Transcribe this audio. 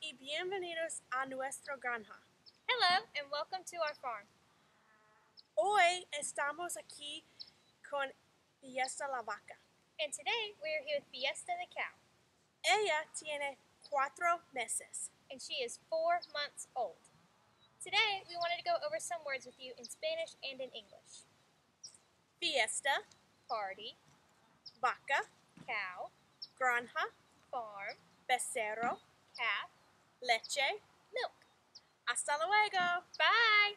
Y bienvenidos a nuestra granja. Hello and welcome to our farm. Hoy estamos aquí con Fiesta la vaca. And today we are here with Fiesta the cow. Ella tiene cuatro meses. And she is four months old. Today we wanted to go over some words with you in Spanish and in English. Fiesta, Party, vaca, cow, granja, farm, becerro, calf, leche. milk. Hasta luego. Bye!